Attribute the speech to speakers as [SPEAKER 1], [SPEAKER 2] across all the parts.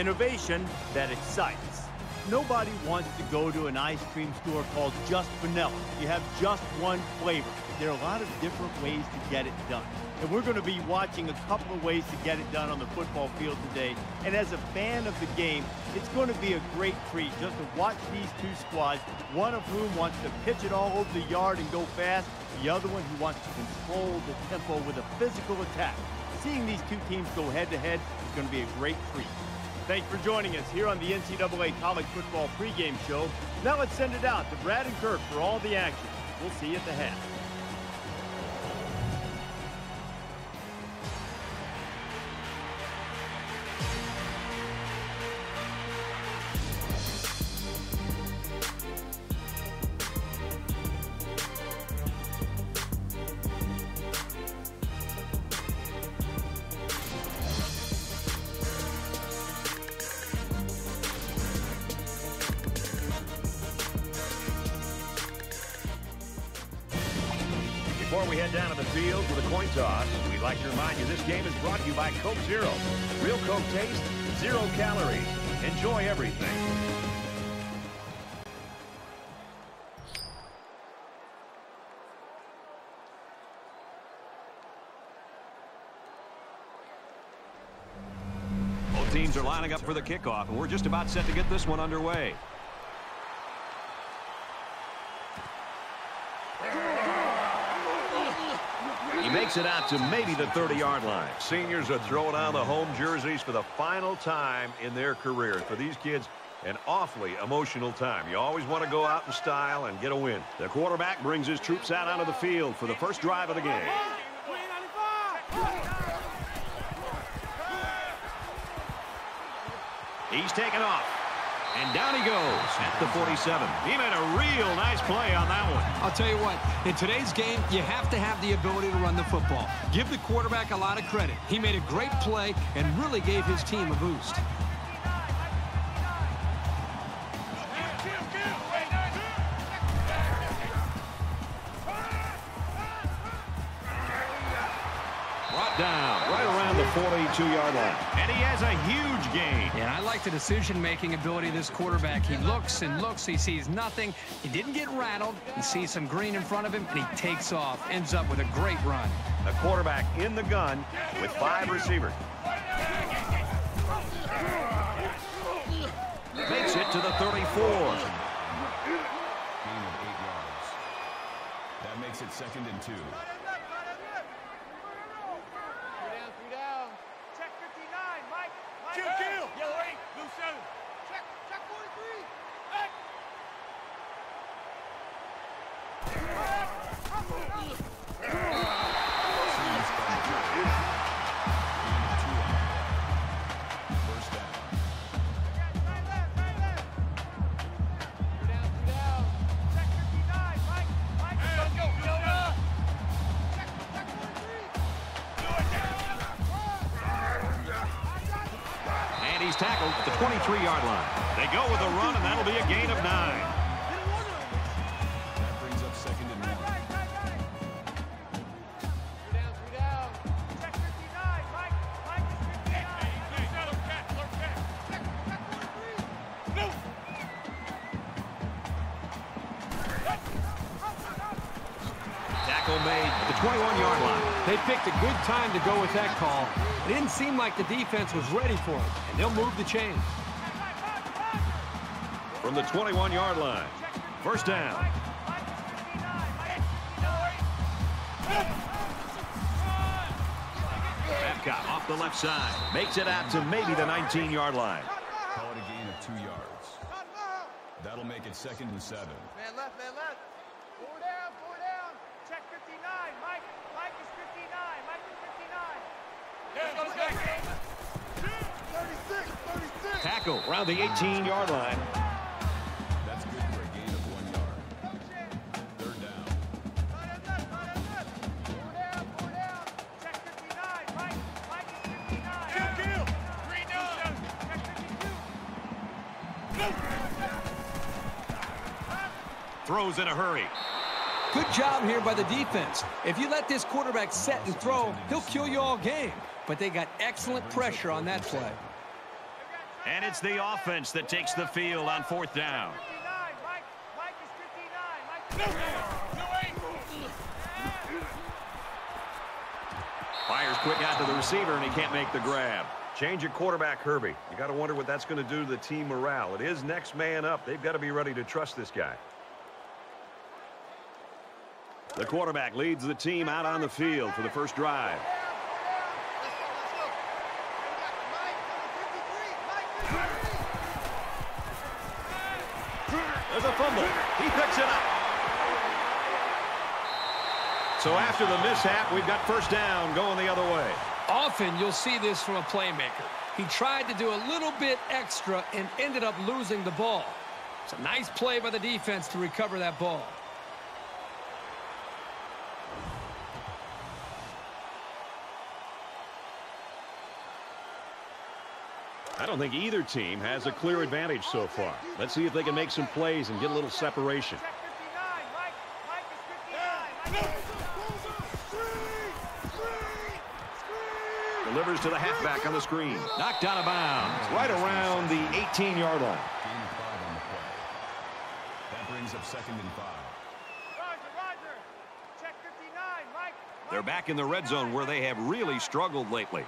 [SPEAKER 1] Innovation that excites. Nobody wants to go to an ice cream store called Just Vanilla. You have just one flavor. There are a lot of different ways to get it done. And we're going to be watching a couple of ways to get it done on the football field today. And as a fan of the game, it's going to be a great treat just to watch these two squads, one of whom wants to pitch it all over the yard and go fast, the other one who wants to control the tempo with a physical attack. Seeing these two teams go head-to-head -head is going to be a great treat. Thanks for joining us here on the NCAA College Football pregame show. Now let's send it out to Brad and Kirk for all the action. We'll see you at the half.
[SPEAKER 2] Head down to the field for the coin toss, we'd like to remind you this game is brought to you by Coke Zero. Real Coke taste, zero calories. Enjoy everything. Both teams are lining up for the kickoff, and we're just about set to get this one underway. Makes it out to maybe the 30-yard line. Seniors are throwing on the home jerseys for the final time in their career. For these kids, an awfully emotional time. You always want to go out in style and get a win. The quarterback brings his troops out onto the field for the first drive of the game. He's taken off. And down he goes at the 47. He made a real nice play on that one.
[SPEAKER 3] I'll tell you what, in today's game, you have to have the ability to run the football. Give the quarterback a lot of credit. He made a great play and really gave his team a boost.
[SPEAKER 2] 42-yard line. And he has a huge gain.
[SPEAKER 3] Yeah, I like the decision-making ability of this quarterback. He looks and looks. He sees nothing. He didn't get rattled. He sees some green in front of him, and he takes off. Ends up with a great run.
[SPEAKER 2] The quarterback in the gun with five receivers. Makes it to the 34.
[SPEAKER 4] Gain of eight yards. That makes it second and two.
[SPEAKER 2] 23-yard line. They go with a run, and that'll be a gain of nine.
[SPEAKER 4] That brings up second and one.
[SPEAKER 2] Tackle made at the 21-yard line.
[SPEAKER 3] They picked a good time to go with that call. It didn't seem like the defense was ready for it, and they'll move the chain.
[SPEAKER 2] From the 21-yard line. First down. Babcock off the left side. Makes it out to maybe the 19-yard line.
[SPEAKER 4] Call it a gain of two yards. That'll make it second and seven.
[SPEAKER 5] Man left, man left. Four down, four down. Check 59. Mike, Mike is 59. Mike is 59. 36, 36.
[SPEAKER 2] Tackle around the 18-yard line. Throws in a hurry.
[SPEAKER 3] Good job here by the defense. If you let this quarterback set and throw, he'll kill you all game. But they got excellent pressure on that play.
[SPEAKER 2] And it's the offense that takes the field on fourth down.
[SPEAKER 5] 59, Mike. Mike is 59. Mike is
[SPEAKER 2] Fires quick out to the receiver, and he can't make the grab. Change your quarterback, Herbie. You got to wonder what that's going to do to the team morale. It is next man up. They've got to be ready to trust this guy. The quarterback leads the team out on the field for the first drive. There's a fumble. He picks it up. So after the mishap, we've got first down going the other way.
[SPEAKER 3] Often you'll see this from a playmaker. He tried to do a little bit extra and ended up losing the ball. It's a nice play by the defense to recover that ball.
[SPEAKER 2] I don't think either team has a clear advantage so far. Let's see if they can make some plays and get a little separation.
[SPEAKER 5] 59. Mike. Mike is 59. Mike
[SPEAKER 2] Delivers to the halfback on the screen. Knocked out of bounds. Right around the 18-yard line.
[SPEAKER 4] Gain of five on the play. That brings up second and five.
[SPEAKER 5] Roger, Roger. Check 59. Mike.
[SPEAKER 2] They're back in the red zone where they have really struggled lately.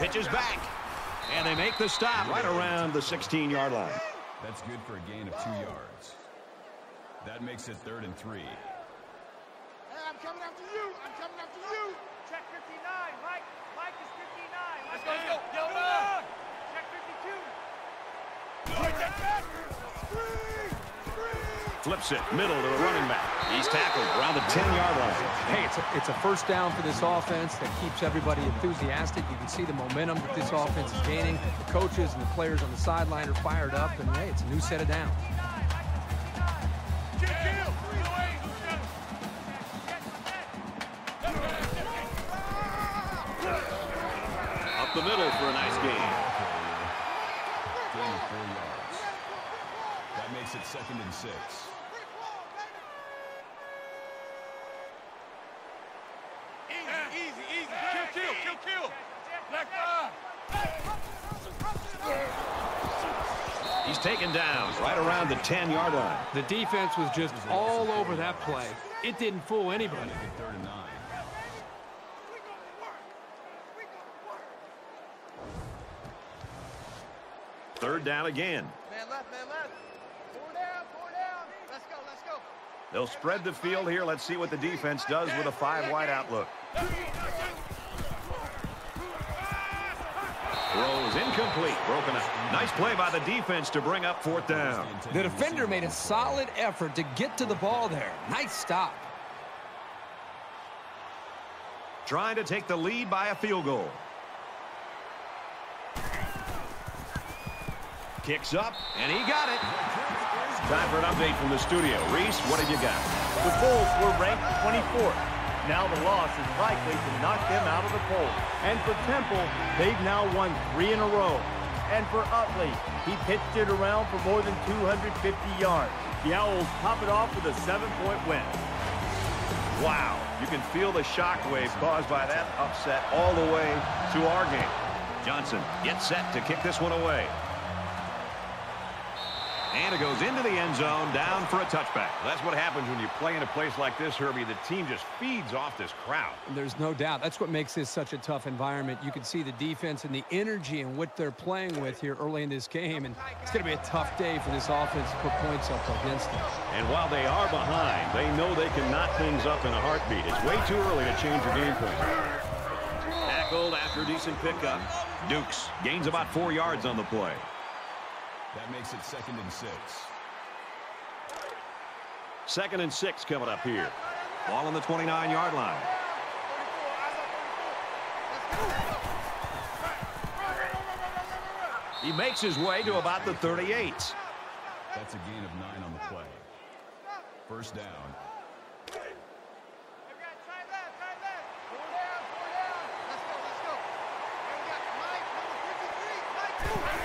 [SPEAKER 2] Pitches back. And they make the stop right around the 16-yard line.
[SPEAKER 4] That's good for a gain of two yards. That makes it third and three.
[SPEAKER 5] Hey, I'm coming after you. I'm coming after you. Check 59. Mike. Mike is 59. Let's go. Let's go. Yo, man. Check 52.
[SPEAKER 2] Flips it middle to the running back. He's tackled around the 10-yard line.
[SPEAKER 3] Hey, it's a, it's a first down for this offense that keeps everybody enthusiastic. You can see the momentum that this offense is gaining. The coaches and the players on the sideline are fired up, and hey, it's a new set of downs.
[SPEAKER 2] Up the middle for a nice gain.
[SPEAKER 4] Gain of four yards. That makes it second and six.
[SPEAKER 5] Easy, easy, easy. Kill, kill, kill, kill. Black
[SPEAKER 2] He's taken down right around the 10-yard line.
[SPEAKER 3] The defense was just all over that play. It didn't fool anybody.
[SPEAKER 4] Third and nine.
[SPEAKER 2] Third down again.
[SPEAKER 5] Man left, man left. Four down, four down. Let's go, let's go.
[SPEAKER 2] They'll spread the field here. Let's see what the defense does with a five-wide outlook. Throw is incomplete. Broken up. Nice play by the defense to bring up fourth down.
[SPEAKER 3] The defender made a solid effort to get to the ball there. Nice stop.
[SPEAKER 2] Trying to take the lead by a field goal. Kicks up, and he got it. Time for an update from the studio. Rece, what have you got?
[SPEAKER 1] The Bulls were ranked 24th. Now the loss is likely to knock them out of the poll. And for Temple, they've now won three in a row. And for Utley, he pitched it around for more than 250 yards. The Owls top it off with a seven-point win.
[SPEAKER 2] Wow, you can feel the shockwave caused by that upset all the way to our game. Johnson gets set to kick this one away. And it goes into the end zone, down for a touchback. That's what happens when you play in a place like this, Herbie. The team just feeds off this crowd.
[SPEAKER 3] And there's no doubt. That's what makes this such a tough environment. You can see the defense and the energy and what they're playing with here early in this game. And it's going to be a tough day for this offense to put points up against them.
[SPEAKER 2] And while they are behind, they know they can knock things up in a heartbeat. It's way too early to change your game plan. Tackled after a decent pickup. Dukes gains about four yards on the play.
[SPEAKER 4] That makes it second and six.
[SPEAKER 2] Second and six coming up here. Ball on the 29-yard line. He makes his way to about the 38.
[SPEAKER 4] That's a gain of nine on the play. First down.
[SPEAKER 5] Everybody try left, try left. Four down, four down. Let's go, let's go.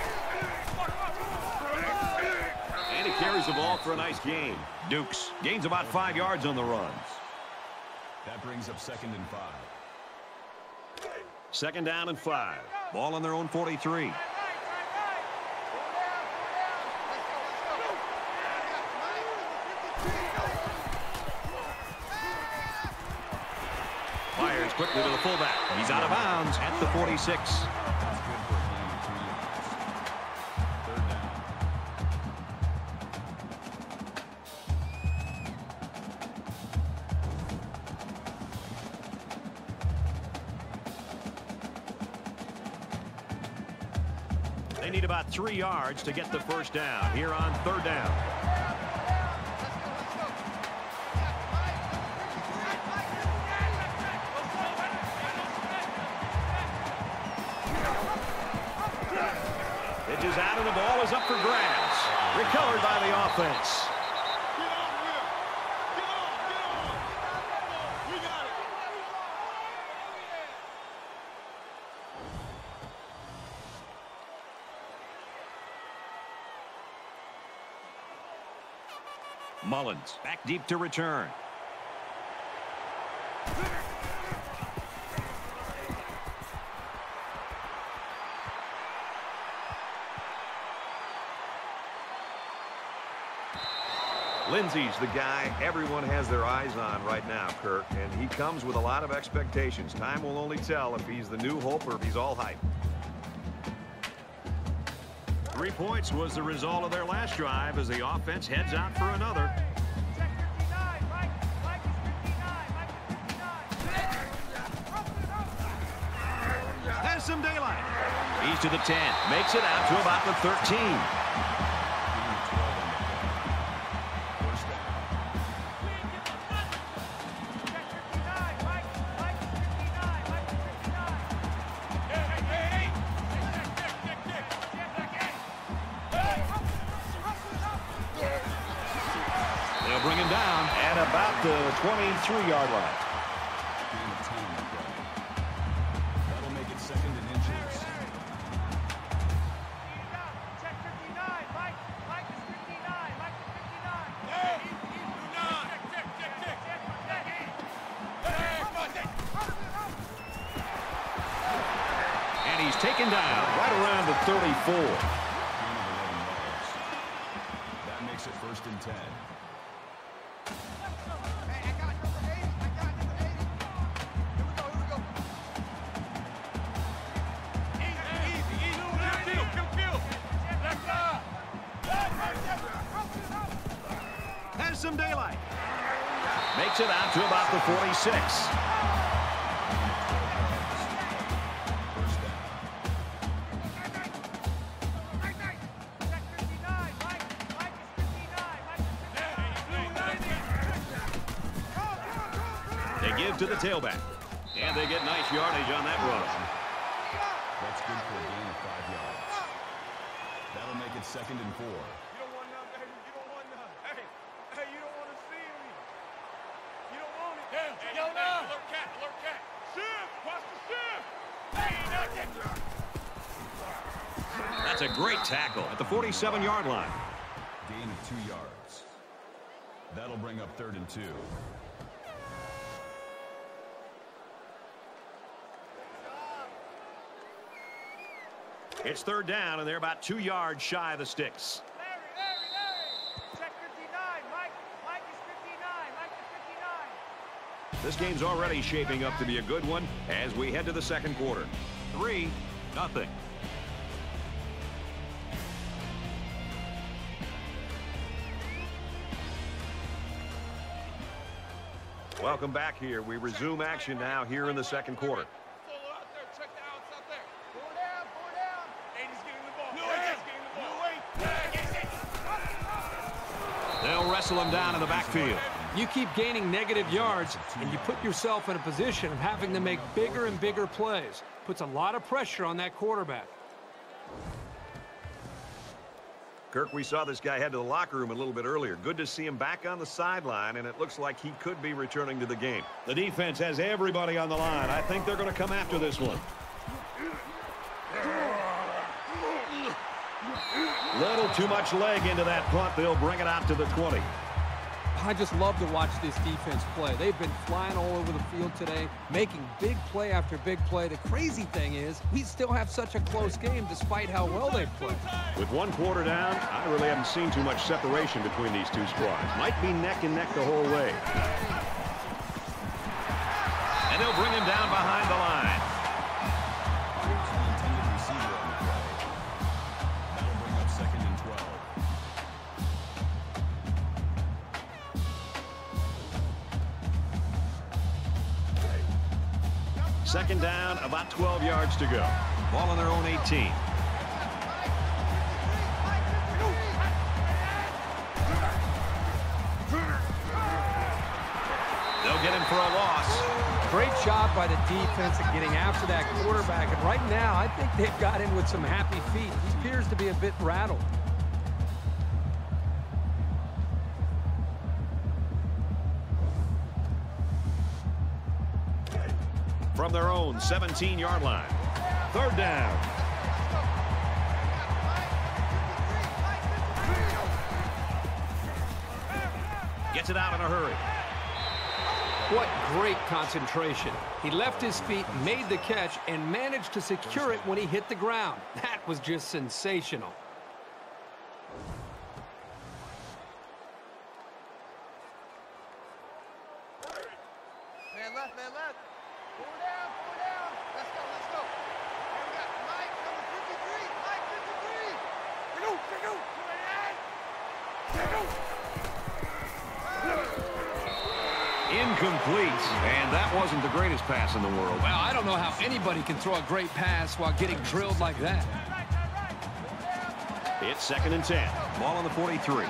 [SPEAKER 5] And we got Mike, number 53. Mike,
[SPEAKER 2] carries the ball for a nice game. Dukes gains about five yards on the runs.
[SPEAKER 4] That brings up second and five.
[SPEAKER 2] Second down and five. Ball on their own 43. Fires quickly to the fullback. He's out of bounds at the 46.
[SPEAKER 4] Three yards
[SPEAKER 2] to get the first down here on third down. Pitches out and the ball is up for grabs. Recovered by the offense.
[SPEAKER 5] Get on here. Get on, get on. We got it.
[SPEAKER 2] Mullins back deep to return. Lindsey's the guy everyone has their eyes on right now, Kirk, and he comes with a lot of expectations. Time will only tell if he's the new hope or if he's all hype. Three points was the result of their last drive as the offense heads out for another. He's to the 10. Makes it out to about the 13.
[SPEAKER 4] Gain of 12 on the play. First down.
[SPEAKER 5] Check 59. Mike. Mike is 59. Mike is 59. Hey, hey, hey, hey. Check, check, check, check, check. Check again. Hey.
[SPEAKER 2] They'll bring him down at about the 23-yard line. Tailback. And they get nice yardage on that run.
[SPEAKER 4] That's good for a gain of five yards. That'll make it second and four.
[SPEAKER 5] You don't want none, baby. You don't want none. Hey, hey, you don't want to see me. You don't want it. Yeah, hey, yo, now. Alert cat, alert cat. Shift, watch the shift. Hey, nothing.
[SPEAKER 2] That's a great tackle at the 47-yard line.
[SPEAKER 4] Gain of two yards. That'll bring up third and two.
[SPEAKER 2] It's third down, and they're about two yards shy of the sticks.
[SPEAKER 5] Larry, Larry, Larry. Check 59. Mike, Mike is 59. Mike is 59.
[SPEAKER 2] This game's already shaping up to be a good one as we head to the second quarter. Three, nothing. Welcome back here. We resume action now here in the second quarter.
[SPEAKER 5] Solo out there. Check the outs out there. Four down, four down. Aiden's getting the ball. Blue Aiden's getting the ball. Blue Aiden's
[SPEAKER 2] They'll wrestle him down in the backfield.
[SPEAKER 3] You keep gaining negative yards, and you put yourself in a position of having to make bigger and bigger plays. Puts a lot of pressure on that quarterback.
[SPEAKER 2] Kirk, we saw this guy head to the locker room a little bit earlier. Good to see him back on the sideline, and it looks like he could be returning to the game. The defense has everybody on the line. I think they're going to come after this one. Little too much leg into that punt. They'll bring it out to the 20.
[SPEAKER 3] I just love to watch this defense play. They've been flying all over the field today, making big play after big play. The crazy thing is, we still have such a close game despite how well they've played.
[SPEAKER 2] With one quarter down, I really haven't seen too much separation between these two squads. Might be neck and neck the whole way. And they'll bring him down behind about 12 yards to go. Ball on their own 18. They'll get him for a loss.
[SPEAKER 3] Great job by the defense at getting after that quarterback. And right now, I think they've got him with some happy feet. He appears to be a bit rattled.
[SPEAKER 2] From their own 17-yard line. Third down. Gets it out in a hurry.
[SPEAKER 3] What great concentration. He left his feet, made the catch, and managed to secure it when he hit the ground. That was just sensational.
[SPEAKER 5] Man left, man left. Four down, four down. Let's go, let's go. Here we got Mike number 53. Mike 53. Here go, here go. Here go.
[SPEAKER 2] Incomplete. And that wasn't the greatest pass in the world.
[SPEAKER 3] Well, I don't know how anybody can throw a great pass while getting drilled like that.
[SPEAKER 2] It's second and 10. Ball on the 43.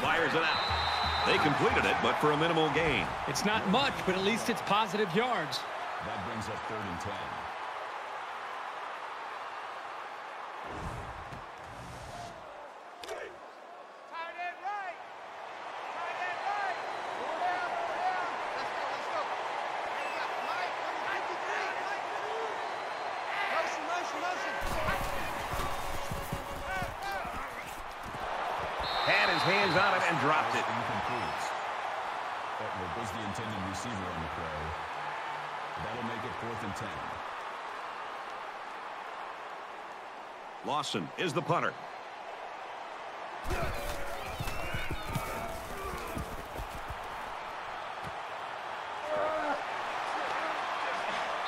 [SPEAKER 2] Fires it out. They completed it, but for a minimal gain.
[SPEAKER 3] It's not much, but at least it's positive yards.
[SPEAKER 4] That brings up third and 10.
[SPEAKER 5] Tight end right. Tight end right. Four down, four down. Let's go, let's go. Here we got Mike number 53. Mike 53. Motion, motion, motion.
[SPEAKER 2] Had his hands on it and dropped it.
[SPEAKER 4] Incomplete. That was the intended receiver on the play. That'll make it fourth and 10.
[SPEAKER 2] Lawson is the punter.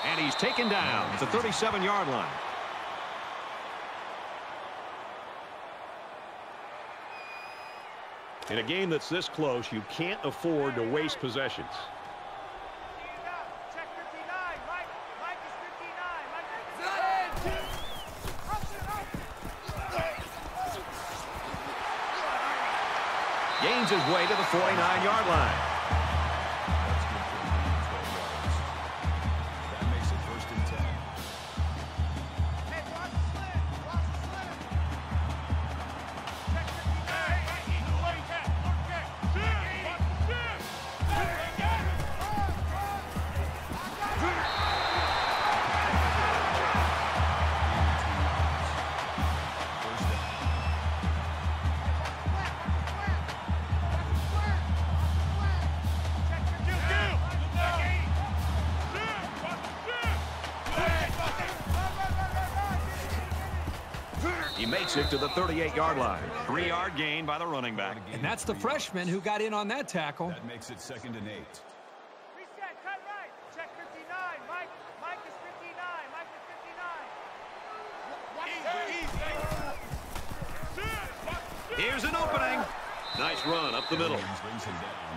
[SPEAKER 2] And he's taken down at the 37-yard line. In a game that's this close, you can't afford to waste possessions.
[SPEAKER 5] Check 59. Mike, Mike is 59. Mike is 59.
[SPEAKER 2] Gains his way to the 49-yard line. To the 38-yard line. Three-yard gain by the running back.
[SPEAKER 3] And that's the freshman who got in on that tackle.
[SPEAKER 4] That makes it second and eight.
[SPEAKER 5] Reset, cut right. Check 59. Mike, Mike is 59. Mike is 59.
[SPEAKER 2] Here's an opening. Nice run up the middle.
[SPEAKER 4] Williams brings him down.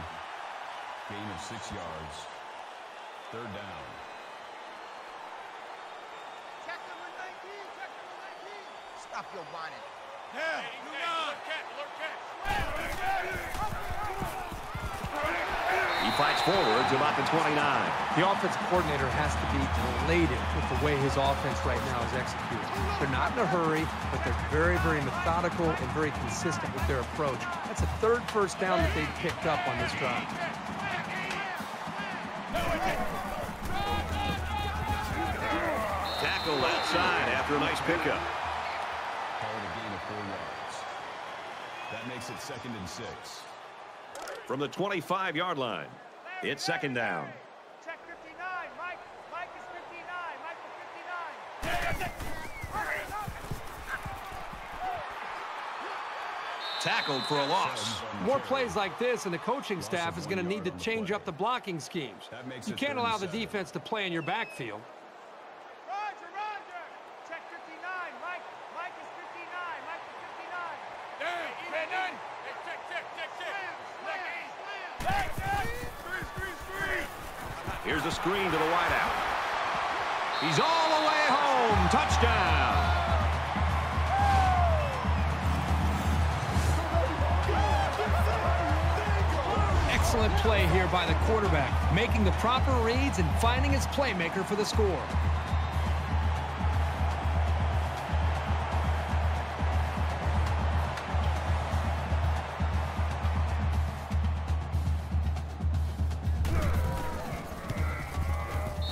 [SPEAKER 4] Gain of six yards. Third down.
[SPEAKER 5] Check number 19. Check number 19.
[SPEAKER 6] Stop your whining.
[SPEAKER 5] Yeah, you know. Look at, look at.
[SPEAKER 2] He fights forward to about the 29.
[SPEAKER 3] The offense coordinator has to be elated with the way his offense right now is executed. They're not in a hurry, but they're very, very methodical and very consistent with their approach. That's a third first down that they've picked up on this drive.
[SPEAKER 2] tackle outside after a nice pickup.
[SPEAKER 4] Call it a gain of four yards. That makes it second and six.
[SPEAKER 2] From the 25-yard line, it's second down.
[SPEAKER 5] Check 59. Mike. Mike is 59. Mike is 59.
[SPEAKER 2] Tackled for a loss.
[SPEAKER 3] More plays like this, and the coaching staff is going to need to change up the blocking schemes. You can't allow the defense to play in your backfield.
[SPEAKER 5] Roger, Roger. Check 59. Mike. Mike is 59. Mike is 59. Damn, Brandon. Hey, check, check, check, check. Slam, slam. Screen, screen, screen.
[SPEAKER 2] Here's the screen to the wideout. He's all the way home. Touchdown.
[SPEAKER 3] Excellent play here by the quarterback, making the proper reads and finding his playmaker for the score.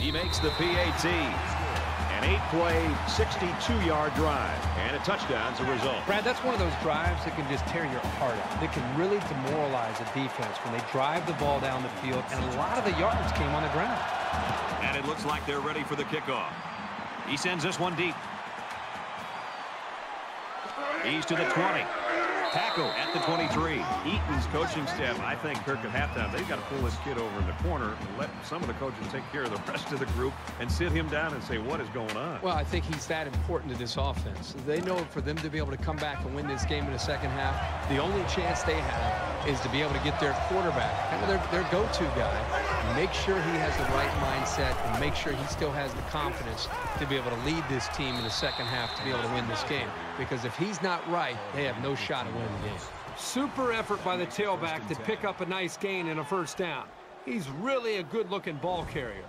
[SPEAKER 2] He makes the PAT. An eight-play, 62-yard drive. And a touchdown as a result.
[SPEAKER 3] Brad, that's one of those drives that can just tear your heart out. That can really demoralize a defense when they drive the ball down the field, and a lot of the yards came on the ground.
[SPEAKER 2] And it looks like they're ready for the kickoff. He sends this one deep. He's to the 20. Tackle at the 23. Eaton's coaching staff, I think, Kirk, at halftime, they've got to pull this kid over in the corner and let some of the coaches take care of the rest of the group and sit him down and say, what is going on?
[SPEAKER 3] Well, I think he's that important to this offense. They know for them to be able to come back and win this game in the second half, the only chance they have is to be able to get their quarterback, kind of their, their go-to guy, make sure he has the right mindset and make sure he still has the confidence to be able to lead this team in the second half to be able to win this game. Because if he's not right, they have no shot at winning the game. Super effort by the tailback to pick up a nice gain and a first down. He's really a good-looking ball carrier.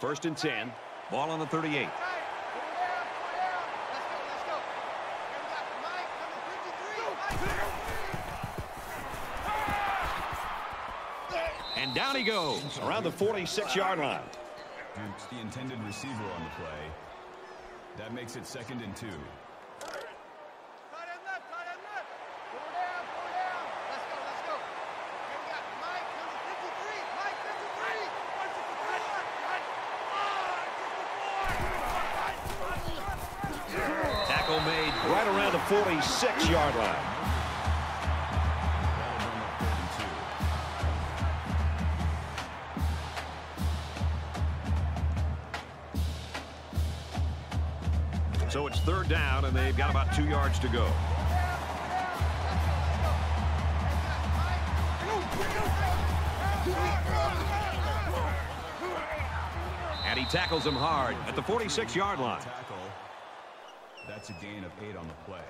[SPEAKER 2] First and 10. Ball on the 38.
[SPEAKER 5] Tight. Pull down, pull down. Let's go, let's go. Here we got Mike, number 53. Mike.
[SPEAKER 2] And down he goes around the 46-yard line.
[SPEAKER 4] Dukes the intended receiver on the play. That makes it second and two.
[SPEAKER 5] Tight end left, tight end left. Pull down, pull down. Let's go, let's go. Here we got Mike, number 53. Mike, 53.
[SPEAKER 2] Tackle made right around the 46-yard line. So it's third down, and they've got about two yards to go. And he tackles him hard at the 46-yard line.
[SPEAKER 4] That's a gain of eight on the play.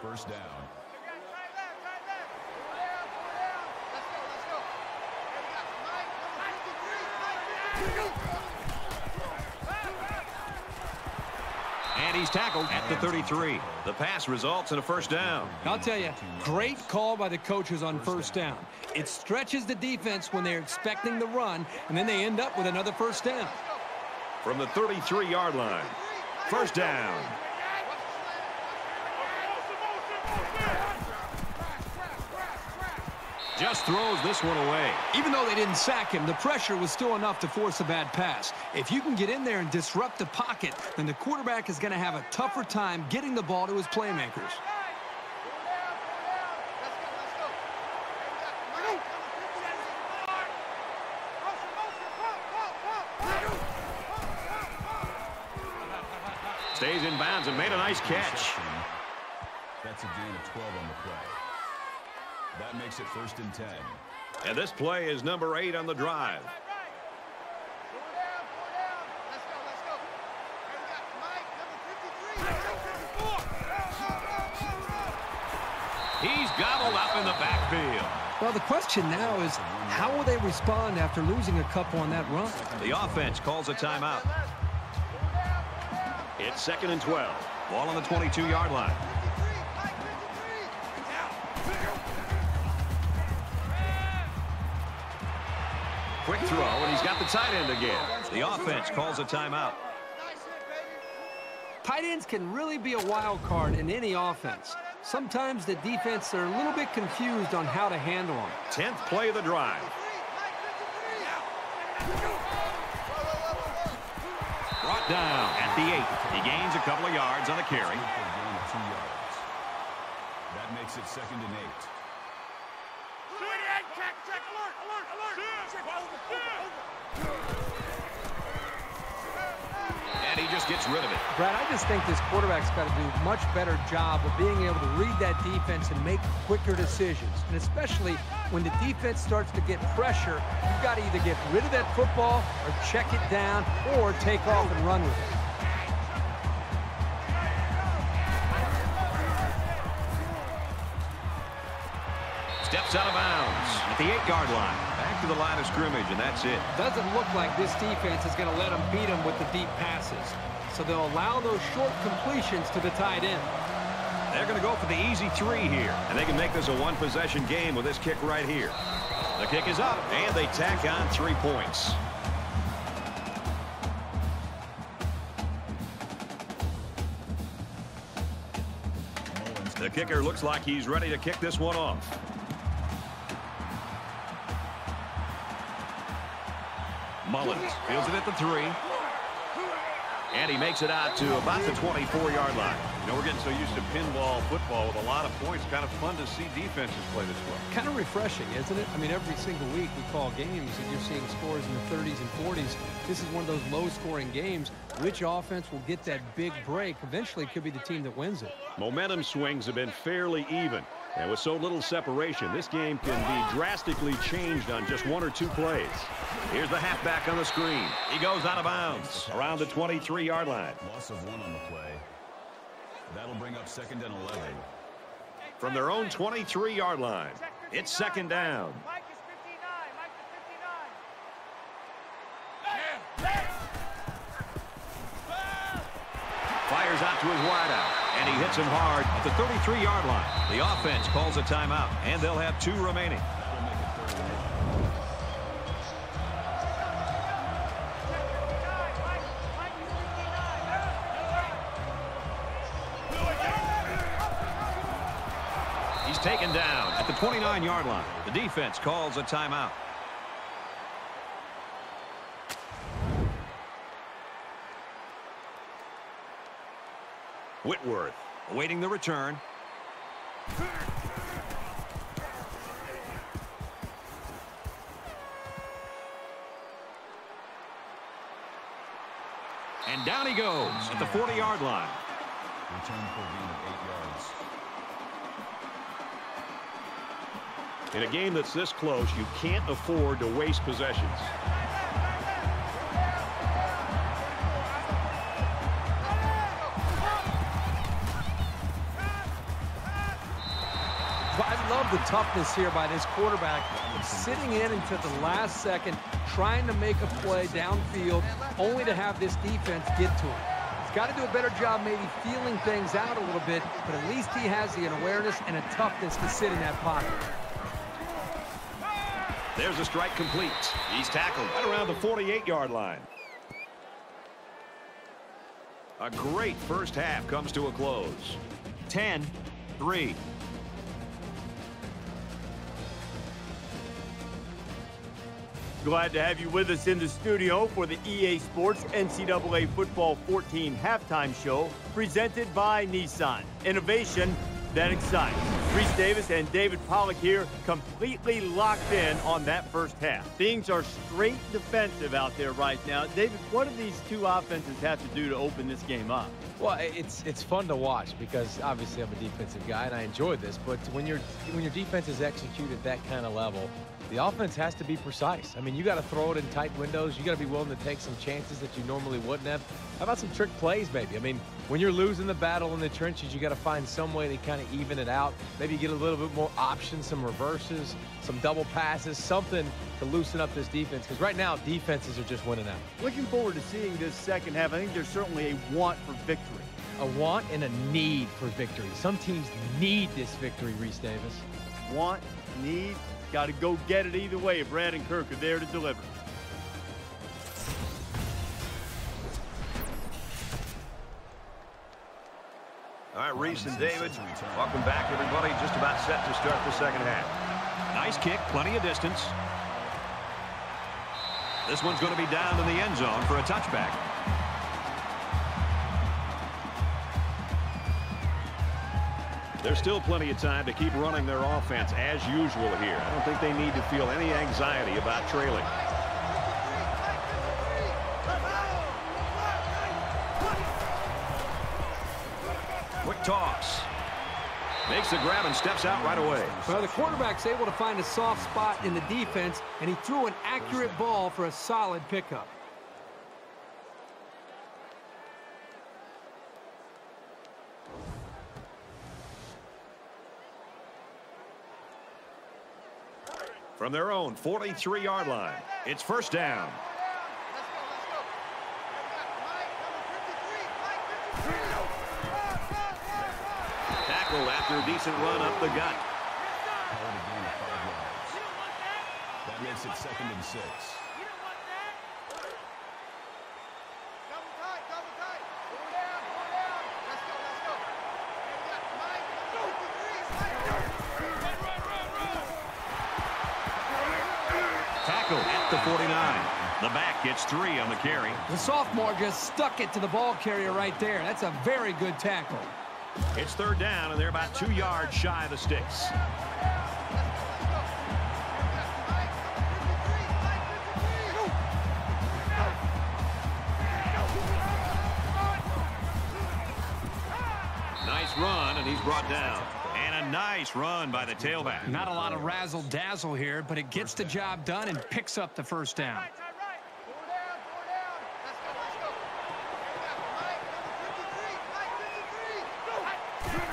[SPEAKER 4] First down.
[SPEAKER 5] Tight left, tight left. Pull down, pull down. Let's go, let's go. Here we got Mike, number 53. Mike, 53.
[SPEAKER 2] And he's tackled at the 33. The pass results in a first down.
[SPEAKER 3] I'll tell you, great call by the coaches on first down. It stretches the defense when they're expecting the run, and then they end up with another first down.
[SPEAKER 2] From the 33-yard line. First down. Just throws this one away.
[SPEAKER 3] Even though they didn't sack him, the pressure was still enough to force a bad pass. If you can get in there and disrupt the pocket, then the quarterback is going to have a tougher time getting the ball to his playmakers.
[SPEAKER 2] Stays in bounds and made a nice catch.
[SPEAKER 4] That's a gain of 12 on the play. That makes it first and 10.
[SPEAKER 2] And this play is number eight on the drive. He's gobbled up in the backfield.
[SPEAKER 3] Well, the question now is, how will they respond after losing a couple on that run?
[SPEAKER 2] The offense calls a timeout. It's second and 12. Ball on the 22-yard line. throw, and he's got the tight end again. The offense calls a timeout.
[SPEAKER 3] Tight ends can really be a wild card in any offense. Sometimes the defense are a little bit confused on how to handle them.
[SPEAKER 2] 10th play of the drive. Brought down at the 8. He gains a couple of yards on the carry.
[SPEAKER 4] That makes it second and
[SPEAKER 5] 8.
[SPEAKER 2] And he just gets rid of it.
[SPEAKER 3] Brad, I just think this quarterback's got to do a much better job of being able to read that defense and make quicker decisions. And especially when the defense starts to get pressure, you've got to either get rid of that football or check it down or take off and run with it.
[SPEAKER 2] Steps out of bounds at the 8-yard line. To the line of scrimmage, and that's it.
[SPEAKER 3] Doesn't look like this defense is going to let them beat them with the deep passes. So they'll allow those short completions to the tight end.
[SPEAKER 2] They're going to go for the easy three here. And they can make this a one-possession game with this kick right here. The kick is up, and they tack on three points. The kicker looks like he's ready to kick this one off. Mullins fields it at the three. And he makes it out to about the 24-yard line.
[SPEAKER 6] You know, we're getting so used to pinball football with a lot of points. Kind of fun to see defenses play this way.
[SPEAKER 3] Kind of refreshing, isn't it? I mean, every single week we call games and you're seeing scores in the 30s and 40s. This is one of those low-scoring games. Which offense will get that big break? Eventually, it could be the team that wins it.
[SPEAKER 2] Momentum swings have been fairly even. And with so little separation, this game can be drastically changed on just one or two plays. Here's the halfback on the screen. He goes out of bounds around the 23-yard line.
[SPEAKER 4] Loss of one on the play. That'll bring up second and 11.
[SPEAKER 2] From their own 23-yard line, it's second down.
[SPEAKER 5] Mike is 59. Mike is 59.
[SPEAKER 2] Fires out to his wideout, and he hits him hard at the 33-yard line. The offense calls a timeout, and they'll have two remaining. He's taken down at the 29-yard line. The defense calls a timeout. Whitworth awaiting the return. And down he goes at the 40-yard line.
[SPEAKER 4] Return for a gain of eight yards.
[SPEAKER 2] In a game that's this close, you can't afford to waste possessions.
[SPEAKER 3] Love the toughness here by this quarterback. Sitting in until the last second, trying to make a play downfield, only to have this defense get to him. He's got to do a better job maybe feeling things out a little bit, but at least he has the awareness and a toughness to sit in that pocket.
[SPEAKER 2] There's a strike complete. He's tackled right around the 48-yard line. A great first half comes to a close. 10-3.
[SPEAKER 1] Glad to have you with us in the studio for the EA Sports NCAA Football 14 halftime show presented by Nissan. Innovation that excites. Rece Davis and David Pollack here completely locked in on that first half. Things are straight defensive out there right now. David, what do these two offenses have to do to open this game up?
[SPEAKER 7] Well, it's it's fun to watch because obviously I'm a defensive guy and I enjoy this. But when your when your defense is executed at that kind of level, the offense has to be precise. I mean, you got to throw it in tight windows. You got to be willing to take some chances that you normally wouldn't have. How about some trick plays, maybe? I mean, when you're losing the battle in the trenches, you got to find some way to kind of even it out. Maybe get a little bit more options, some reverses, some double passes, something to loosen up this defense. Because right now, defenses are just winning out.
[SPEAKER 1] Looking forward to seeing this second half. I think there's certainly a want for victory.
[SPEAKER 7] A want and a need for victory. Some teams need this victory, Rece Davis.
[SPEAKER 1] Want, need, Got to go get it either way. Brad and Kirk are there to deliver.
[SPEAKER 8] All right, Rece and David, welcome back, everybody. Just about set to start the second half.
[SPEAKER 2] Nice kick, plenty of distance. This one's going to be down in the end zone for a touchback. There's still plenty of time to keep running their offense as usual here. I don't think they need to feel any anxiety about trailing. Quick toss. Makes the grab and steps out right away.
[SPEAKER 3] Well, the quarterback's able to find a soft spot in the defense, and he threw an accurate ball for a solid pickup.
[SPEAKER 2] From their own 43-yard line, it's first down. Tackled after a decent run up the gut.
[SPEAKER 4] Called a gain of five yards. That makes it second and six.
[SPEAKER 2] Gets three on the carry.
[SPEAKER 3] The sophomore just stuck it to the ball carrier right there. That's a very good tackle.
[SPEAKER 2] It's third down, and they're about two yards shy of the sticks. Nice run, and he's brought down. And a nice run by the tailback.
[SPEAKER 3] Not a lot of razzle-dazzle here, but it gets the job done and picks up the first down.
[SPEAKER 9] Right, right, right. Four down, four down. Let's go, let's go. Hey, we got Mike, number 53. Mike, 53.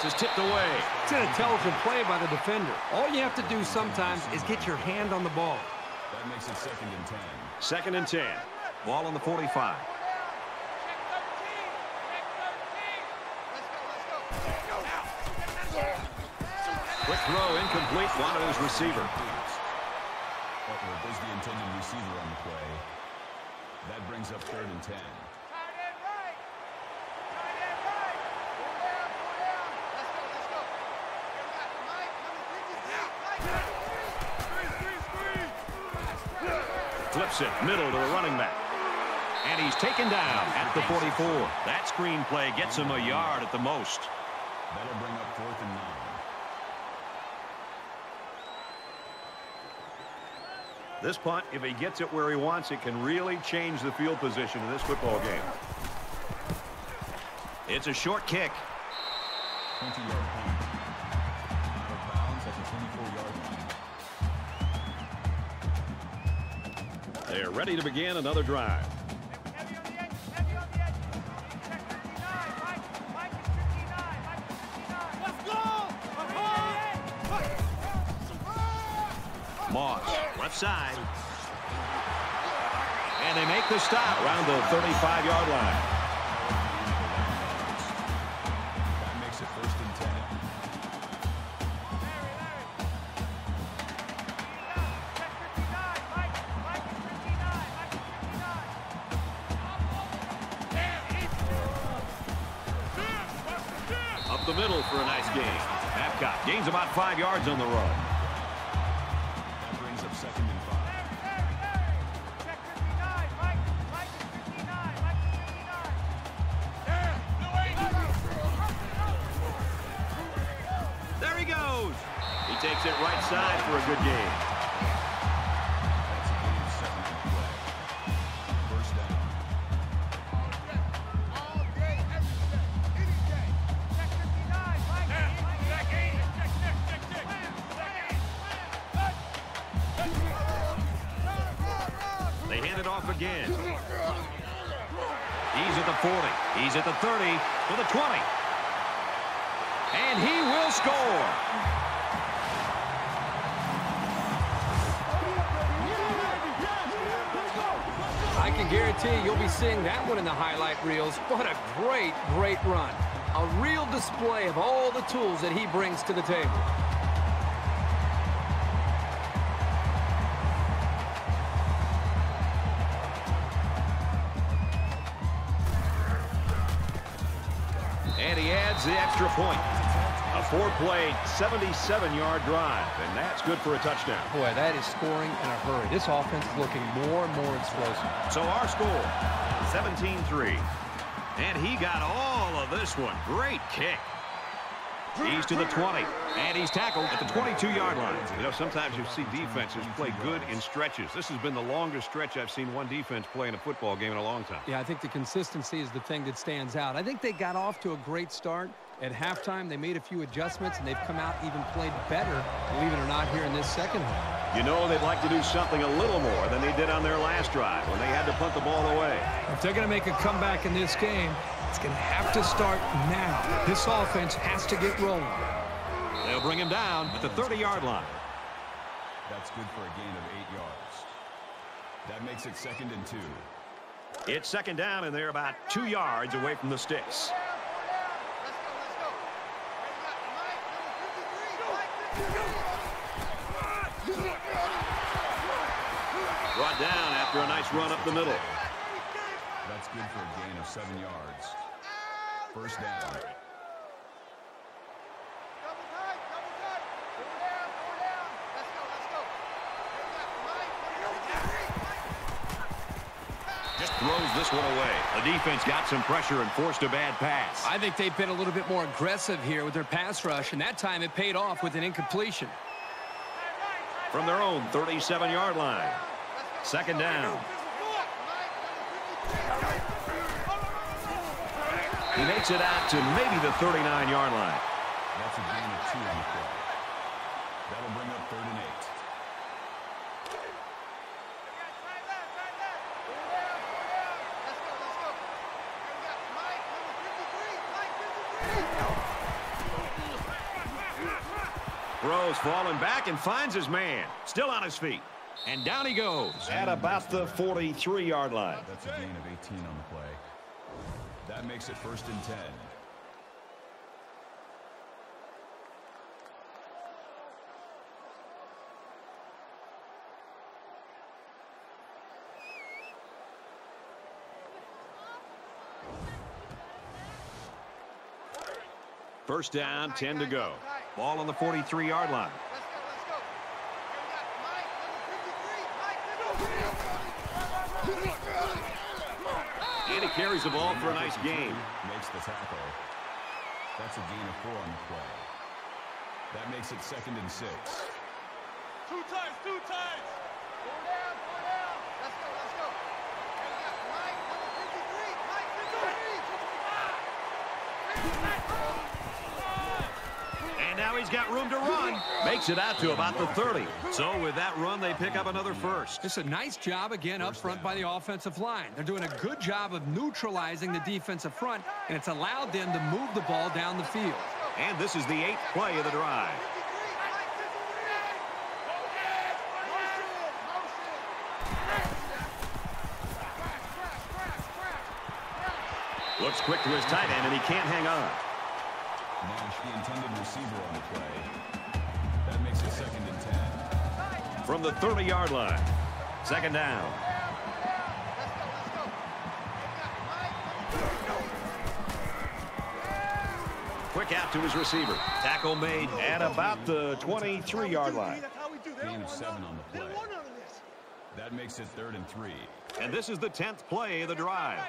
[SPEAKER 2] Pass is tipped away.
[SPEAKER 3] It's an intelligent play by the defender. All you have to do sometimes is get your hand on the ball.
[SPEAKER 4] That makes it second and ten.
[SPEAKER 2] Second and 10. Ball on the 45.
[SPEAKER 9] Check 13. Check 13. Let's go, let's go.
[SPEAKER 2] Quick throw, incomplete. Wanted his receiver.
[SPEAKER 4] Butler does the intended receiver on the play. That brings up third and ten.
[SPEAKER 9] Tight end right. Tight end right. Four down, four down. Let's go, let's go. Here we got Mike, number 53. Mike,
[SPEAKER 2] Flips it, middle to the running back. And he's taken down at the 44. That screen play gets him a yard at the most.
[SPEAKER 4] That'll bring up fourth and nine.
[SPEAKER 2] This punt, if he gets it where he wants it, can really change the field position in this football game. It's a short kick.
[SPEAKER 4] 20-yard punt. Out of bounds at the 24-yard line.
[SPEAKER 2] They're ready to begin another drive. Side. And they make the stop around the 35-yard line.
[SPEAKER 4] That makes it first and ten.
[SPEAKER 9] Check 59. Mike, Mike is 59. Mike is 59.
[SPEAKER 2] Up the middle for a nice gain. Babcock gains about five yards on the run. To the
[SPEAKER 3] table.
[SPEAKER 2] And he adds the extra point. A four-play, 77-yard drive, and that's good for a touchdown.
[SPEAKER 3] Boy, that is scoring in a hurry. This offense is looking more and more explosive.
[SPEAKER 2] So our score, 17-3. And he got all of this one. Great kick. He's to the 20, and he's tackled at the 22-yard line. You know, sometimes you see defenses play good in stretches. This has been the longest stretch I've seen one defense play in a football game in a long time.
[SPEAKER 3] Yeah, I think the consistency is the thing that stands out. I think they got off to a great start. At halftime, they made a few adjustments, and they've come out even played better, believe it or not, here in this second half.
[SPEAKER 2] You know they'd like to do something a little more than they did on their last drive when they had to punt the ball away.
[SPEAKER 3] If they're going to make a comeback in this game, it's going to have to start now. This offense has to get rolling.
[SPEAKER 2] They'll bring him down at the 30-yard line.
[SPEAKER 4] That's good for a gain of eight yards. That makes it second and two.
[SPEAKER 2] It's second down, and they're about two yards away from the sticks.
[SPEAKER 10] Let's go, let's go. Ready up, Mike, number 53, Mike 53.
[SPEAKER 2] Brought down after a nice run up the middle.
[SPEAKER 4] That's good for a gain of seven yards. First down.
[SPEAKER 10] Double tight, double tight. Four down, four down. Let's go, let's go. Ready up, Mike, number 53, Mike 53.
[SPEAKER 2] Just throws this one away. The defense got some pressure and forced a bad pass.
[SPEAKER 3] I think they've been a little bit more aggressive here with their pass rush, and that time it paid off with an incompletion.
[SPEAKER 2] From their own 37-yard line. Second down. He makes it out to maybe the 39-yard line.
[SPEAKER 4] That's a gain of two on the play. That'll bring up third and eight.
[SPEAKER 10] Right left, right left. Four down, four down. Let's go, let's go. Ready up, Mike, number 53, Mike 53.
[SPEAKER 2] Throws falling back and finds his man. Still on his feet. And down he goes at about the 43-yard line.
[SPEAKER 4] That's a gain of 18 on the play. That makes it first and 10.
[SPEAKER 2] First down, 10 to go. Ball on the 43-yard line.
[SPEAKER 10] Let's go, let's go. Ready up, Mike, number 53, Mike 53.
[SPEAKER 2] And he carries the ball for a nice gain.
[SPEAKER 4] Makes the tackle. That's a gain of four on the play. That makes it second and six.
[SPEAKER 10] Two times, two times. Four down, four down. Let's go, let's go. Ready up, Mike, number 53, Mike 53.
[SPEAKER 2] And now he's got room to run. Makes it out to about the 30. So with that run, they pick up another first.
[SPEAKER 3] It's a nice job again up front by the offensive line. They're doing a good job of neutralizing the defensive front, and it's allowed them to move the ball down the field.
[SPEAKER 2] And this is the eighth play of the drive. Looks quick to his tight end, and he can't hang on.
[SPEAKER 4] Nash, the intended receiver on the play. That makes it second and 10.
[SPEAKER 2] From the 30-yard line. Second down. Quick out to his receiver. Tackle made at about the 23-yard line.
[SPEAKER 4] Gain of seven on the play. That makes it third and three.
[SPEAKER 2] And this is the 10th play of the drive.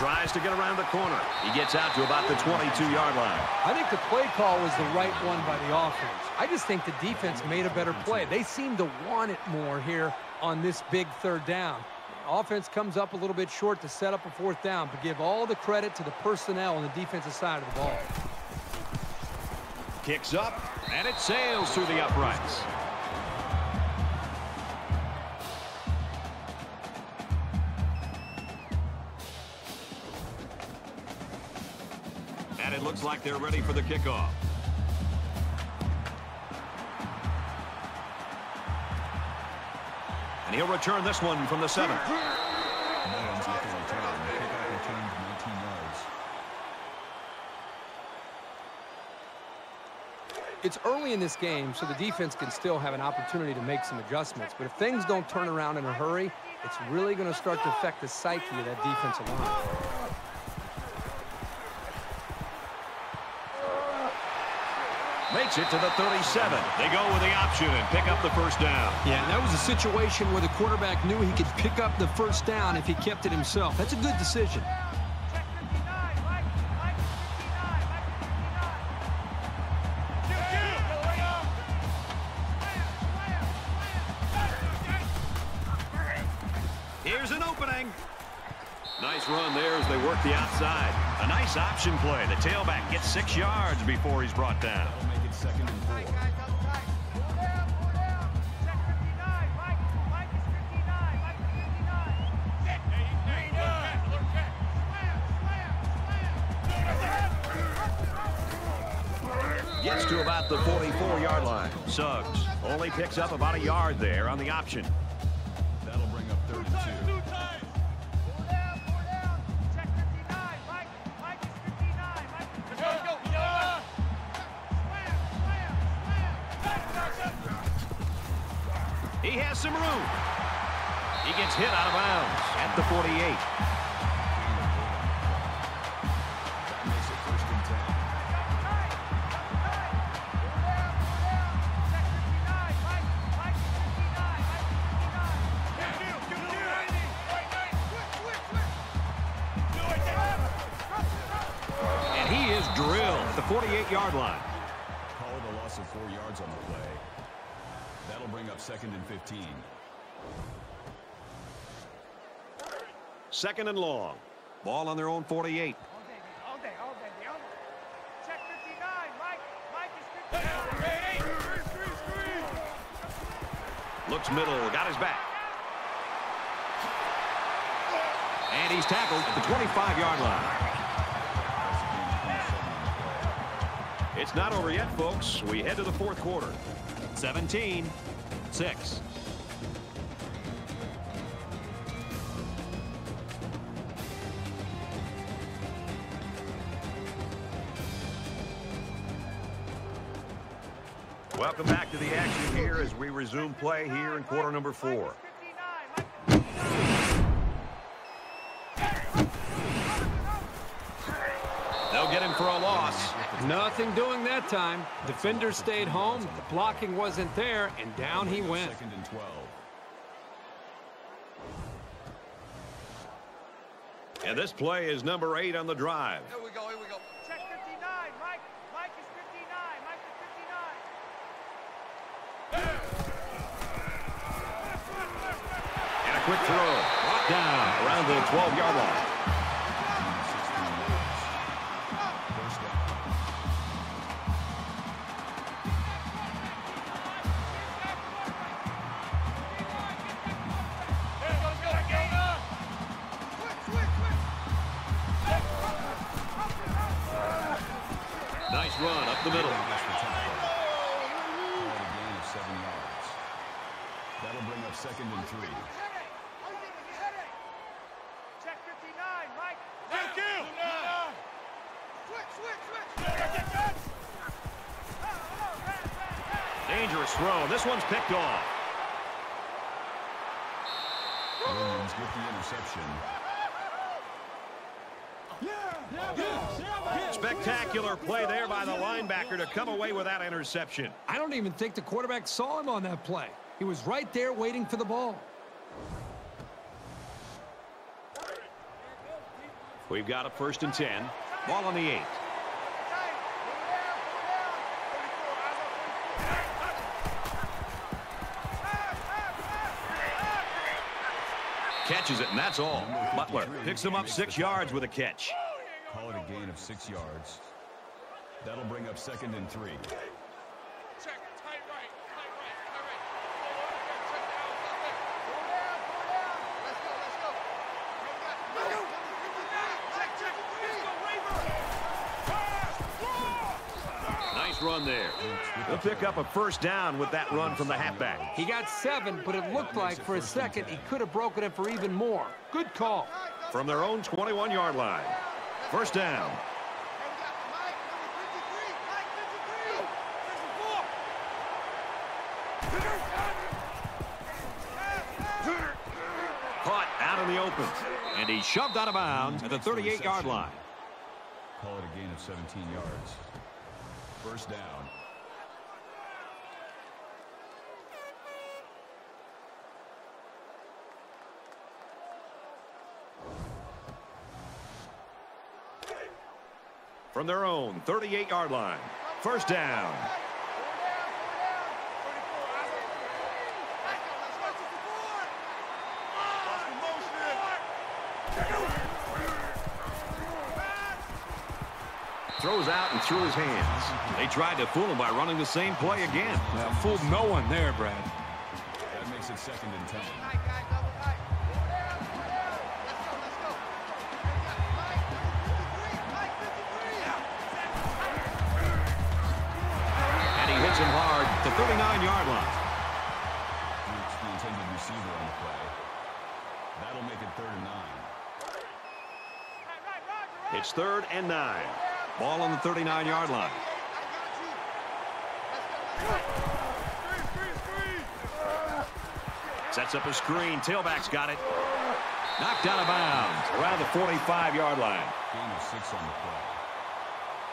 [SPEAKER 2] Tries to get around the corner. He gets out to about the 22-yard line.
[SPEAKER 3] I think the play call was the right one by the offense. I just think the defense made a better play. They seem to want it more here on this big third down. Offense comes up a little bit short to set up a fourth down, but give all the credit to the personnel on the defensive side of the ball.
[SPEAKER 2] Kicks up, and it sails through the uprights. Like they're ready for the kickoff. And he'll return this one from the seven.
[SPEAKER 4] Mullins with the return. The kickoff returns 19 yards.
[SPEAKER 11] It's early in this game, so the defense can still have an opportunity to make some adjustments. But if things don't turn around in a hurry, it's really going to start to affect the psyche of that defensive line.
[SPEAKER 2] It to the 37. They go with the option and pick up the first down.
[SPEAKER 3] Yeah, that was a situation where the quarterback knew he could pick up the first down if he kept it himself. That's a good decision.
[SPEAKER 2] Here's an opening. Nice run there as they work the outside. A nice option play. The tailback gets six yards before he's brought down. Gets to about the 44-yard line. Suggs only picks up about a yard there on the option.
[SPEAKER 4] That'll bring up third and two.
[SPEAKER 2] He has some room. He gets hit out of bounds at the 48.
[SPEAKER 4] Second and 15.
[SPEAKER 2] Second and long. Ball on their own 48. Looks middle, got his back. And he's tackled at the 25-yard line. It's not over yet, folks. We head to the fourth quarter. 17, 6. Welcome back to the action here as we resume play here in quarter number four.
[SPEAKER 3] Nothing doing that time. Defender stayed home, the blocking wasn't there, and down he went.
[SPEAKER 4] Second and 12.
[SPEAKER 2] And this play is number eight on the drive.
[SPEAKER 12] Here we go, here we go.
[SPEAKER 13] Check 59, Mike. Mike is 59. Mike is 59.
[SPEAKER 2] And a quick throw. Brought down around the 12-yard line. Up the middle.
[SPEAKER 4] That's the tackle. Call it a gain of seven yards. That'll bring up second and three.
[SPEAKER 13] Check 59, Mike.
[SPEAKER 2] Dangerous throw. This one's picked off.
[SPEAKER 4] Williams get the interception.
[SPEAKER 2] Spectacular play there by the linebacker to come away with that interception.
[SPEAKER 3] I don't even think the quarterback saw him on that play. He was right there waiting for the ball.
[SPEAKER 2] We've got a first and 10. Ball on the eight. Catches it, and that's all. Butler picks him up six yards with a catch.
[SPEAKER 4] Call it a gain of six yards. That'll bring up second and three.
[SPEAKER 13] Check. Tight right. Tight right. Tight right. Check down. Pull down. Pull down. Let's go. Let's go. Let's go. Check. Check. Let's go.
[SPEAKER 2] Nice run there. They'll pick up a first down with that run from the halfback.
[SPEAKER 3] He got seven, but it looked like for a second he could have broken it for even more. Good call.
[SPEAKER 2] From their own 21-yard line. First down. Caught out in the open. And he shoved out of bounds at the 38-yard line.
[SPEAKER 4] Call it a gain of 17 yards. First down.
[SPEAKER 2] From their own 38-yard line. First down. Throws out and through his hands. They tried to fool him by running the same play again.
[SPEAKER 3] Well, fooled no one there, Brad.
[SPEAKER 4] That makes it second and 10.
[SPEAKER 2] And he hits him hard at the 39-yard line.
[SPEAKER 4] Dukes the intended receiver on the play. That'll make it third and nine.
[SPEAKER 2] It's third and nine. Ball on the 39-yard line. Sets up a screen. Tailback's got it. Knocked out of bounds around the 45-yard line.
[SPEAKER 4] Gain of six on the play.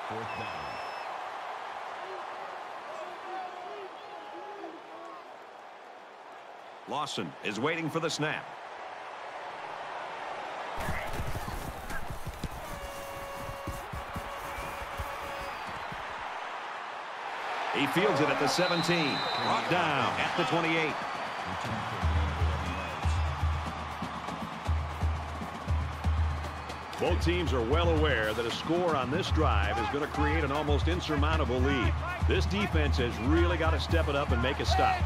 [SPEAKER 4] Fourth down.
[SPEAKER 2] Lawson is waiting for the snap. He fields it at the 17. Brought down at the 28.
[SPEAKER 4] Return for a gain of 11 yards.
[SPEAKER 14] Both teams are well aware that a score on this drive is going to create an almost insurmountable lead. This defense has really got to step it up and make a stop.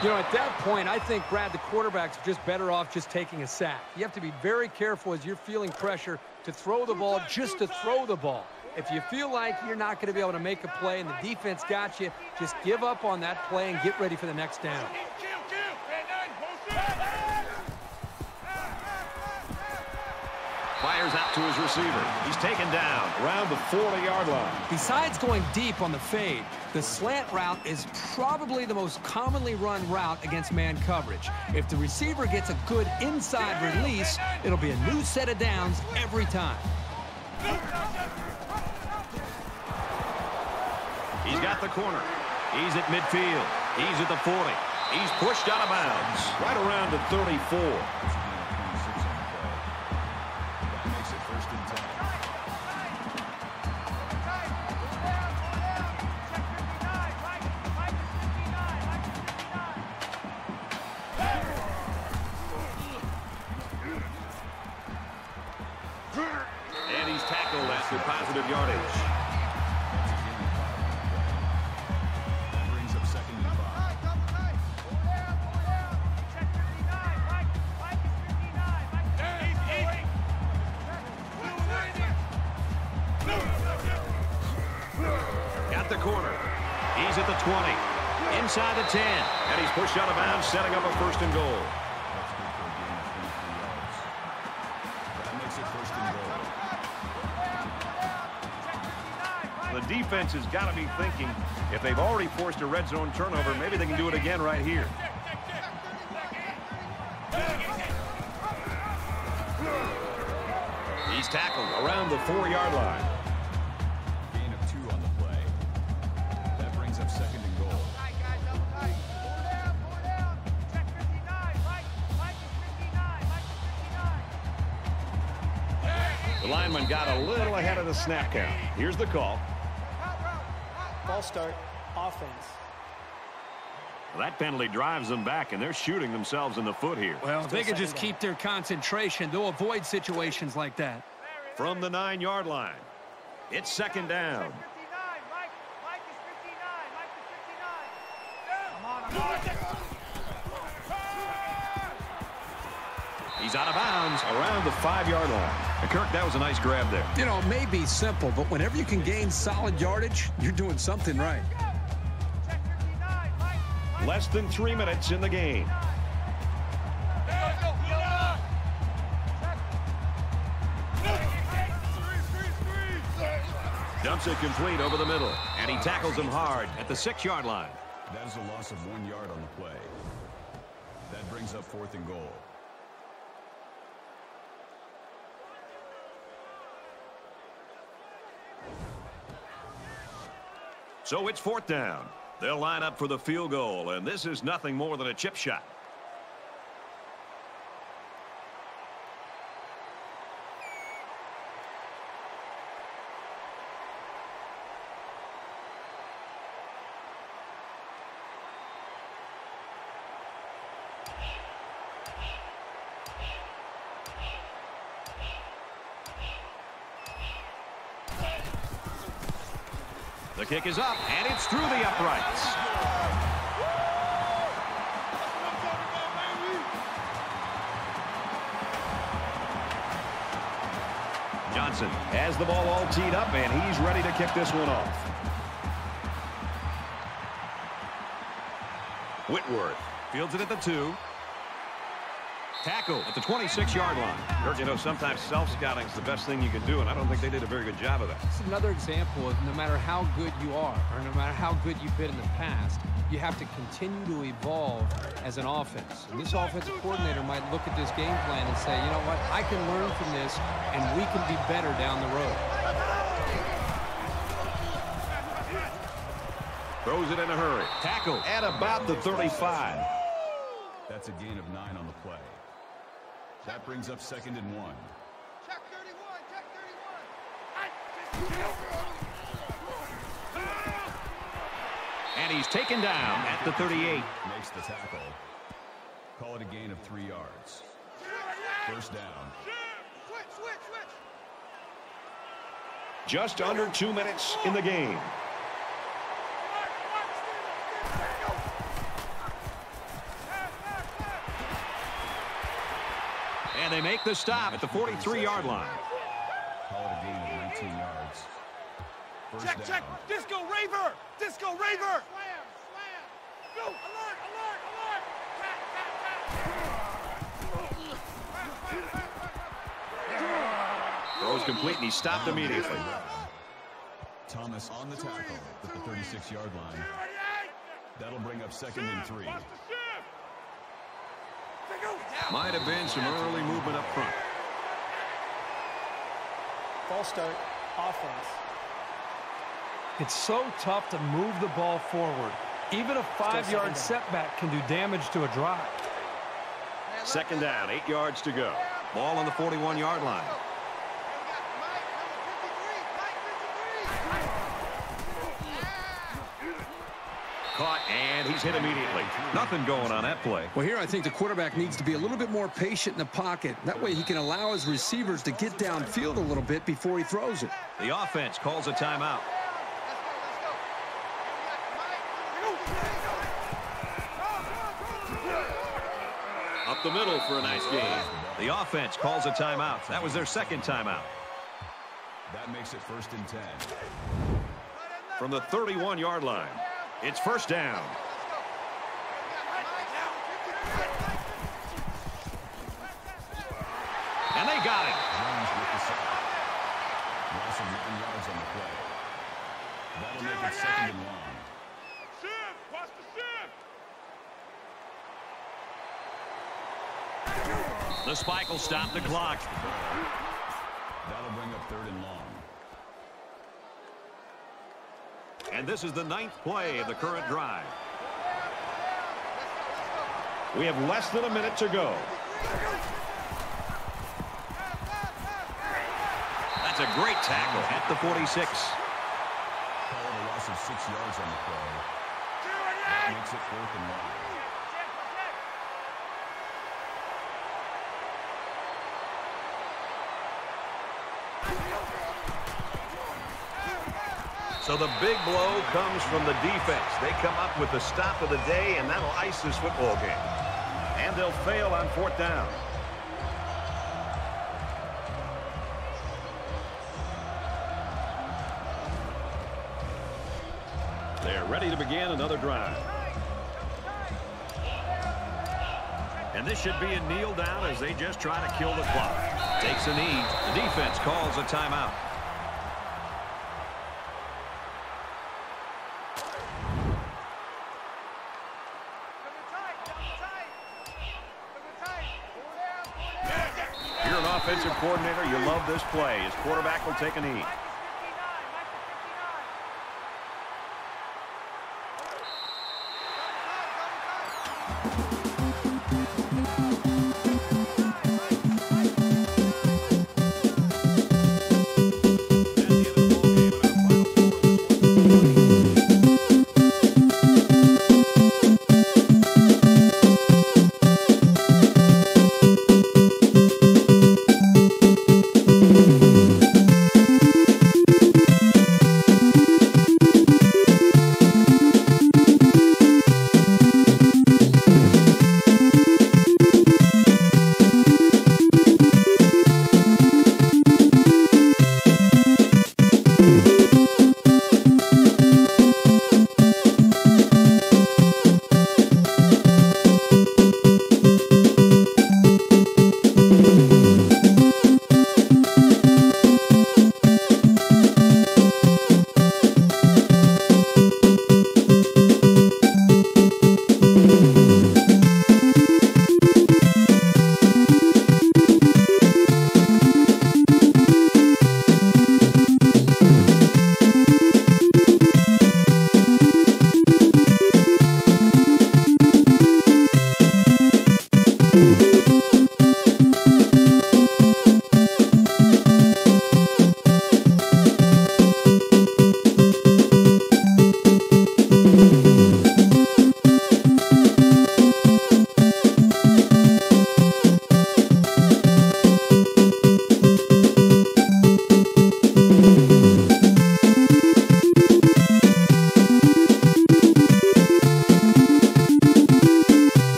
[SPEAKER 15] You know, at that point, I think, Brad, the quarterback's just better off just taking a sack. You have to be very careful as you're feeling pressure to throw the ball just to throw the ball. If you feel like you're not going to be able to make a play and the defense got you, just give up on that play and get ready for the next down.
[SPEAKER 2] Fires out to his receiver. He's taken down around the 40-yard line.
[SPEAKER 3] Besides going deep on the fade, the slant route is probably the most commonly run route against man coverage. If the receiver gets a good inside release, it'll be a new set of downs every time.
[SPEAKER 2] He's got the corner. He's at midfield. He's at the 40. He's pushed out of bounds right around the 34.
[SPEAKER 4] Second and five.
[SPEAKER 2] Got the corner. He's at the 20. Inside the 10. And he's pushed out of bounds, setting up a first and goal.
[SPEAKER 14] Defense has got to be thinking if they've already forced a red zone turnover, maybe they can do it again right here.
[SPEAKER 2] He's tackled around the four-yard line.
[SPEAKER 4] Gain of two on the play. That brings up second and goal.
[SPEAKER 14] The lineman got a little ahead of the snap count. Here's the call.
[SPEAKER 16] Ball start, offense.
[SPEAKER 2] That penalty drives them back, and they're shooting themselves in the foot here.
[SPEAKER 3] Well, if they could just
[SPEAKER 16] down.
[SPEAKER 3] keep their concentration, they'll avoid situations like that.
[SPEAKER 14] From the nine-yard line,
[SPEAKER 2] It's second down. He's out of bounds around the five-yard line. And Kirk, that was a nice grab there.
[SPEAKER 3] You know, it may be simple, but whenever you can gain solid yardage, you're doing something right.
[SPEAKER 14] less than three minutes in the game.
[SPEAKER 2] Dumps it complete over the middle. And he tackles him hard at the six-yard line.
[SPEAKER 4] That is a loss of one yard on the play. That brings up fourth and goal.
[SPEAKER 2] So it's fourth down. They'll line up for the field goal, and this is nothing more than a chip shot. Kick is up, and it's through the uprights. Johnson has the ball all teed up, and he's ready to kick this one off. Whitworth fields it at the two. Tackle at the 26-yard line. Kirk, you know, sometimes self-scouting is the best thing you can do, and I don't think they did a very good job of that.
[SPEAKER 3] It's another example of no matter how good you are or no matter how good you've been in the past, you have to continue to evolve as an offense. And this offensive coordinator might look at this game plan and say, you know what, I can learn from this and we can be better down the road.
[SPEAKER 2] Throws it in a hurry. Tackle at about the 35.
[SPEAKER 4] That's a gain of nine on the play. That brings up second and one.
[SPEAKER 17] Check 31, check 31.
[SPEAKER 2] And he's taken down at the 38.
[SPEAKER 4] Makes the tackle. Call it a gain of three yards. First down.
[SPEAKER 17] Switch, switch, switch.
[SPEAKER 2] Just under two minutes in the game. And they make the stop at the 43-yard line.
[SPEAKER 4] Call it a gain of 19 yards. First
[SPEAKER 18] Check, check. Disco Raver. Disco Raver. Go. Alert, alert, alert.
[SPEAKER 2] Throws complete, and he's stopped immediately.
[SPEAKER 4] Thomas on the tackle at the 36-yard line. That'll bring up second and three.
[SPEAKER 18] Watch the shift.
[SPEAKER 2] Might have been some early movement up front.
[SPEAKER 16] False start, offense.
[SPEAKER 19] It's so tough to move the ball forward. Even a five-yard setback can do damage to a drive.
[SPEAKER 2] Second down, eight yards to go. Ball on the 41-yard line.
[SPEAKER 17] Mike, number 53. Mike 53.
[SPEAKER 2] Caught, and he's hit immediately. Nothing going on that play.
[SPEAKER 3] Well, here I think the quarterback needs to be a little bit more patient in the pocket. That way he can allow his receivers to get downfield a little bit before he throws it.
[SPEAKER 2] The offense calls a timeout. Up the middle for a nice game. The offense calls a timeout. That was their second timeout.
[SPEAKER 4] That makes it first and 10.
[SPEAKER 2] From the 31-yard line, it's first down. And they got it.
[SPEAKER 4] Jones with the sack. Loss of nine yards on the play. That'll make it second and long.
[SPEAKER 18] Shift. Watch the shift.
[SPEAKER 2] The spike will stop the clock.
[SPEAKER 4] That'll bring up third and long.
[SPEAKER 2] And this is the ninth play of the current drive. We have less than a minute to go. That's a great tackle at the 46.
[SPEAKER 4] Call a loss of six yards on the play. Makes it fourth and.
[SPEAKER 2] So the big blow comes from the defense. They come up with the stop of the day, and that'll ice this football game. And they'll fail on fourth down. They're ready to begin another drive. And this should be a kneel down as they just try to kill the clock. Takes a knee. The defense calls a timeout. Offensive coordinator, you love this play. His quarterback will take a knee.